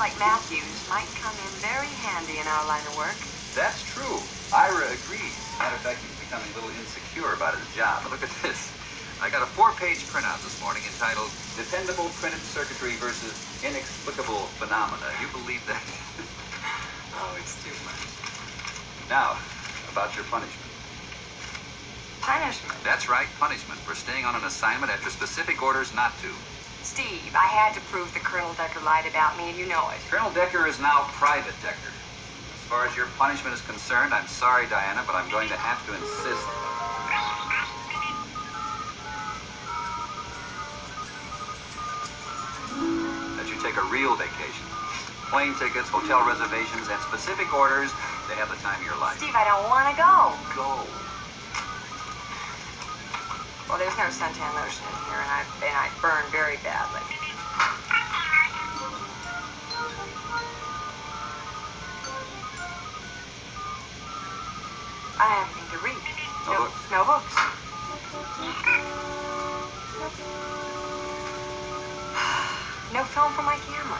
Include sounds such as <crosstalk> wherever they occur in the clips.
like Matthews might come in very handy in our line of work. That's true. Ira agrees. Matter of fact, he's becoming a little insecure about his job. But <laughs> look at this. I got a four-page printout this morning entitled Dependable Printed Circuitry versus Inexplicable Phenomena. You believe that? <laughs> Oh, it's too much. Now, about your punishment. Punishment. That's right, punishment for staying on an assignment after specific orders not to. Steve, I had to prove that Colonel Decker lied about me, and you know it. Colonel Decker is now Private Decker. As far as your punishment is concerned, I'm sorry, Diana, but I'm going to have to insist. That you take a real vacation. Plane tickets, hotel reservations, and specific orders to have the time of your life. Steve, I don't want to go. Go. Well, there's no suntan lotion in here, and I and I burn very badly. I have nothing to read. No, no books. No film for my camera.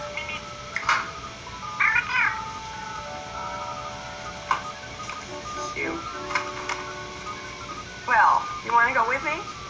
Well, you want to go with me?